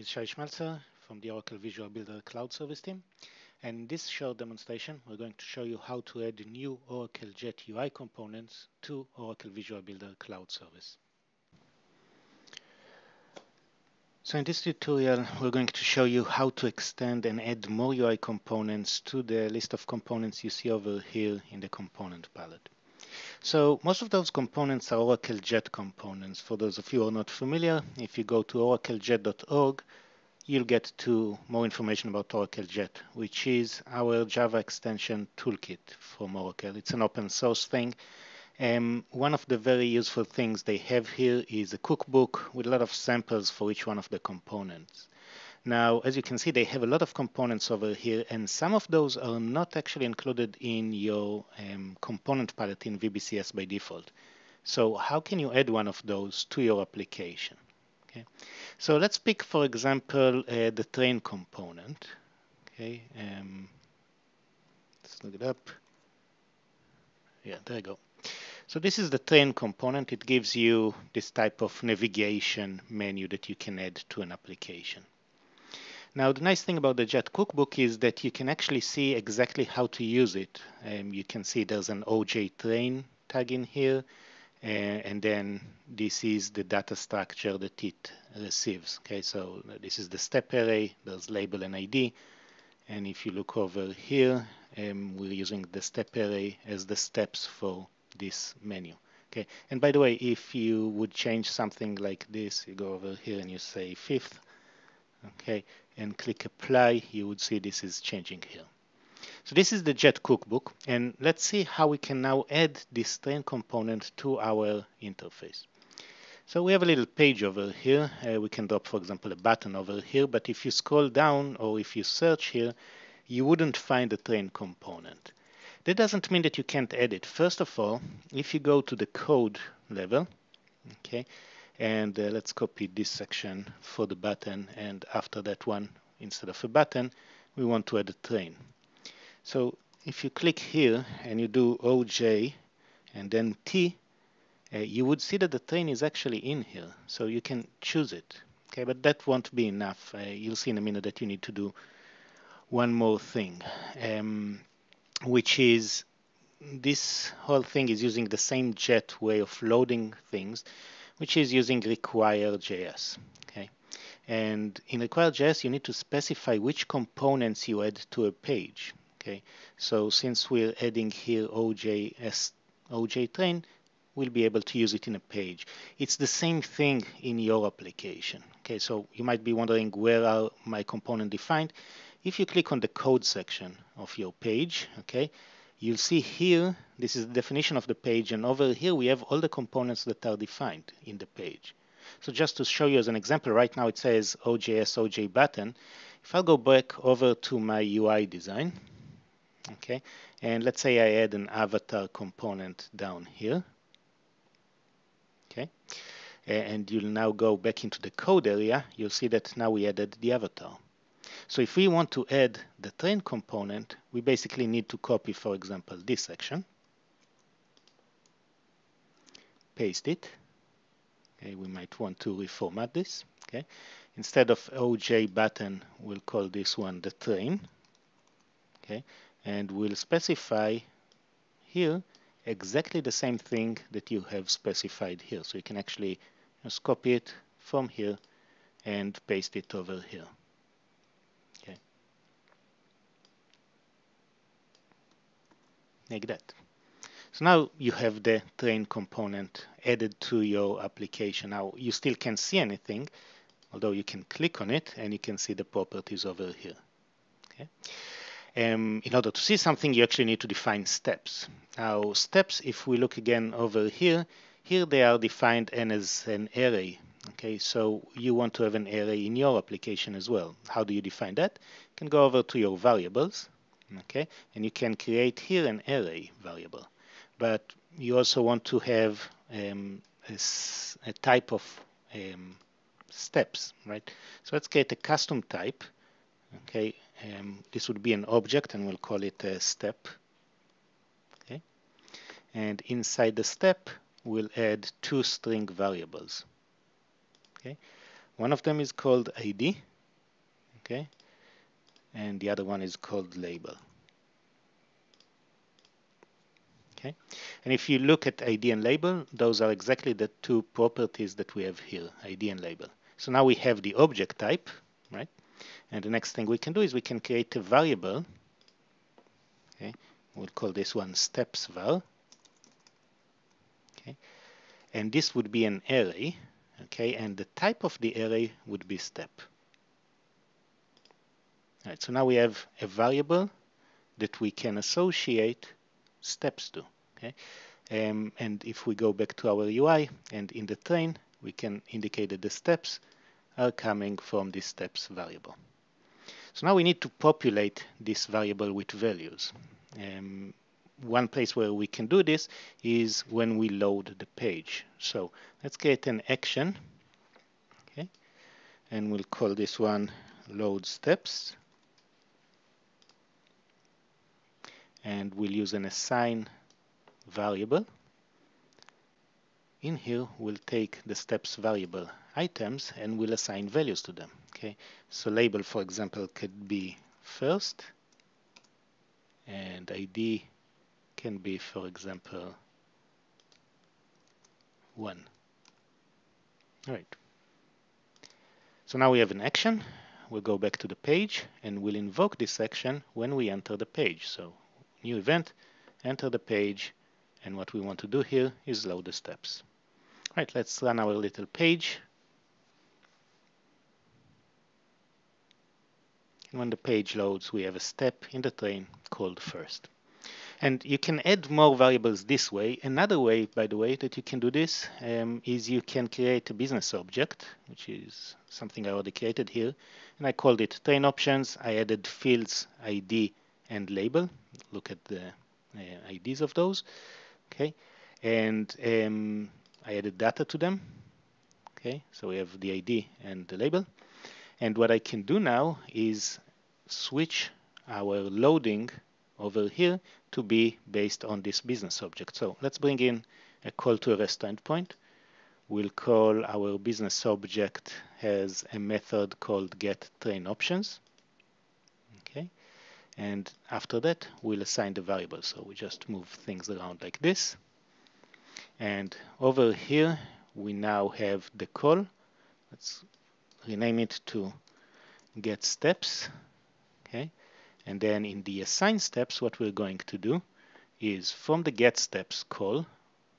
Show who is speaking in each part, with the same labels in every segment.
Speaker 1: name is Shay Shmeltzer from the Oracle Visual Builder Cloud Service team. And in this short demonstration, we're going to show you how to add new Oracle Jet UI components to Oracle Visual Builder Cloud Service. So in this tutorial, we're going to show you how to extend and add more UI components to the list of components you see over here in the component palette. So most of those components are Oracle Jet components. For those of you who are not familiar, if you go to oraclejet.org, you'll get to more information about Oracle Jet, which is our Java extension toolkit from Oracle. It's an open source thing. Um, one of the very useful things they have here is a cookbook with a lot of samples for each one of the components. Now, as you can see, they have a lot of components over here, and some of those are not actually included in your um, component palette in VBCS by default. So how can you add one of those to your application? Okay, so let's pick, for example, uh, the train component. Okay, um, let's look it up. Yeah, there you go. So this is the train component. It gives you this type of navigation menu that you can add to an application. Now, the nice thing about the JET cookbook is that you can actually see exactly how to use it. Um, you can see there's an OJ train tag in here, uh, and then this is the data structure that it receives. Okay, so this is the step array, there's label and ID, and if you look over here, um, we're using the step array as the steps for this menu. Okay, and by the way, if you would change something like this, you go over here and you say fifth, okay, and click apply, you would see this is changing here. So this is the JET cookbook, and let's see how we can now add this train component to our interface. So we have a little page over here. Uh, we can drop, for example, a button over here, but if you scroll down or if you search here, you wouldn't find the train component. That doesn't mean that you can't add it. First of all, if you go to the code level, okay, and uh, let's copy this section for the button. And after that one instead of a button we want to add a train. So if you click here and you do OJ and then T uh, you would see that the train is actually in here. So you can choose it. Okay but that won't be enough. Uh, you'll see in a minute that you need to do one more thing um, which is this whole thing is using the same jet way of loading things which is using require.js. Okay, and in require.js you need to specify which components you add to a page. Okay, so since we're adding here OJS OJ train, we'll be able to use it in a page. It's the same thing in your application. Okay, so you might be wondering where are my component defined. If you click on the code section of your page, okay, you'll see here, this is the definition of the page, and over here we have all the components that are defined in the page. So just to show you as an example, right now it says OJS OJ button. If I go back over to my UI design, okay, and let's say I add an avatar component down here, okay, and you'll now go back into the code area, you'll see that now we added the avatar. So if we want to add the train component, we basically need to copy, for example, this section, paste it. Okay, we might want to reformat this. Okay, instead of OJ button, we'll call this one the train. Okay, and we'll specify here exactly the same thing that you have specified here. So you can actually just copy it from here and paste it over here. Like that. So now you have the train component added to your application. Now you still can't see anything, although you can click on it and you can see the properties over here. Okay. Um, in order to see something, you actually need to define steps. Now steps, if we look again over here, here they are defined as an array. Okay, so you want to have an array in your application as well. How do you define that? You can go over to your variables okay? And you can create here an array variable. But you also want to have um, a, a, type of um, steps right? So let's create a custom type. Okay? Um, this would be an object and we'll call it a step. Okay? And inside the step we'll add two string variables. Okay? One of them is called id okay and the other one is called label okay? And if you look at ID and label those are exactly the two properties that we have here ID and label so now we have the object type right? And the next thing we can do is we can create a variable okay? We'll call this one steps var okay? And this would be an array okay? And the type of the array would be step right so now we have a variable that we can associate steps to okay um, and if we go back to our UI and in the train we can indicate that the steps are coming from this steps variable so now we need to populate this variable with values um, one place where we can do this is when we load the page. So let's create an action, okay, and we'll call this one load steps. And we'll use an assign variable. In here, we'll take the steps variable items and we'll assign values to them. Okay, so label, for example, could be first, and ID can be, for example, 1. All right. So now we have an action. We'll go back to the page and we'll invoke this action when we enter the page. So new event, enter the page, and what we want to do here is load the steps. All right, let's run our little page. And when the page loads, we have a step in the train called first. And you can add more variables this way. Another way, by the way, that you can do this um, is you can create a business object, which is something I already created here. And I called it train options. I added fields, ID, and label. Look at the uh, IDs of those. Okay. And um, I added data to them. Okay. So we have the ID and the label. And what I can do now is switch our loading over here to be based on this business object. So let's bring in a call to a REST endpoint. We'll call our business object has a method called get train options. And after that we'll assign the variable. So we just move things around like this. And over here we now have the call. Let's rename it to get steps. Okay, and then in the assign steps, what we're going to do is from the get steps call,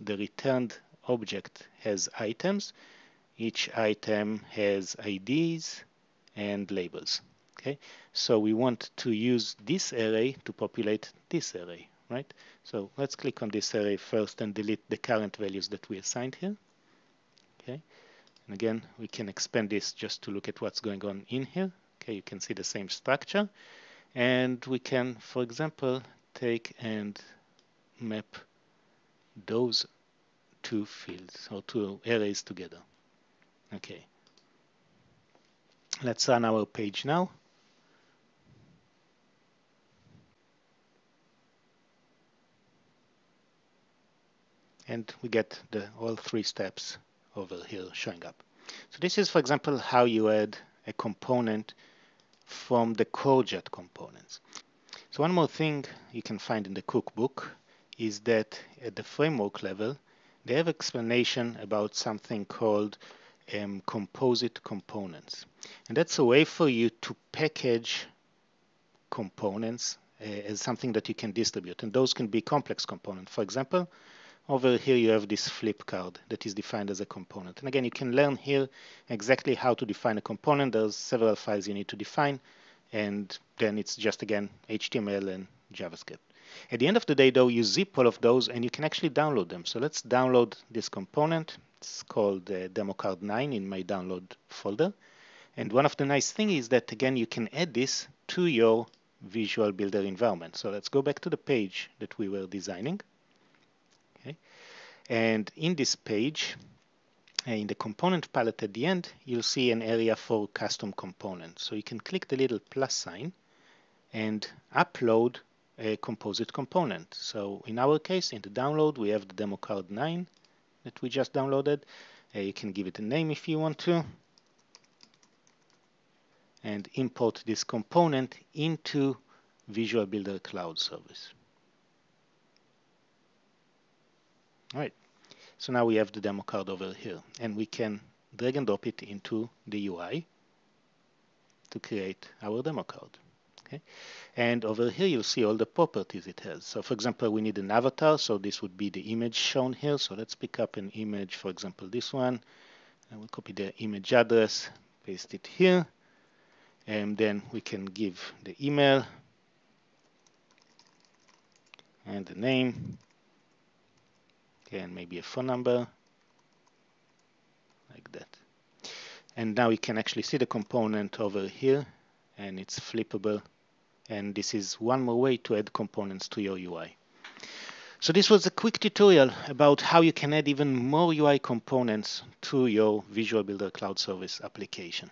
Speaker 1: the returned object has items. Each item has IDs and labels. Okay, so we want to use this array to populate this array, right? So let's click on this array first and delete the current values that we assigned here. Okay, and again, we can expand this just to look at what's going on in here. Okay, you can see the same structure and we can for example take and map those two fields or two arrays together okay let's run our page now and we get the all three steps over here showing up so this is for example how you add a component from the core JET components. So one more thing you can find in the cookbook is that at the framework level, they have explanation about something called um, composite components. And that's a way for you to package components uh, as something that you can distribute. And those can be complex components. For example, over here you have this flip card that is defined as a component. And again, you can learn here exactly how to define a component. There's several files you need to define, and then it's just, again, HTML and JavaScript. At the end of the day, though, you zip all of those, and you can actually download them. So let's download this component. It's called uh, DemoCard 9 in my download folder. And one of the nice things is that, again, you can add this to your Visual Builder environment. So let's go back to the page that we were designing. And in this page, uh, in the component palette at the end, you'll see an area for custom components. So you can click the little plus sign and upload a composite component. So in our case, in the download, we have the demo card 9 that we just downloaded. Uh, you can give it a name if you want to. and import this component into Visual Builder Cloud Service. All right, so now we have the demo card over here and we can drag and drop it into the UI to create our demo card. Okay, and over here you'll see all the properties it has. So for example, we need an avatar, so this would be the image shown here. So let's pick up an image, for example, this one. And we'll copy the image address, paste it here, and then we can give the email and the name and maybe a phone number like that and now we can actually see the component over here and it's flippable and this is one more way to add components to your UI. So this was a quick tutorial about how you can add even more UI components to your Visual Builder Cloud Service application.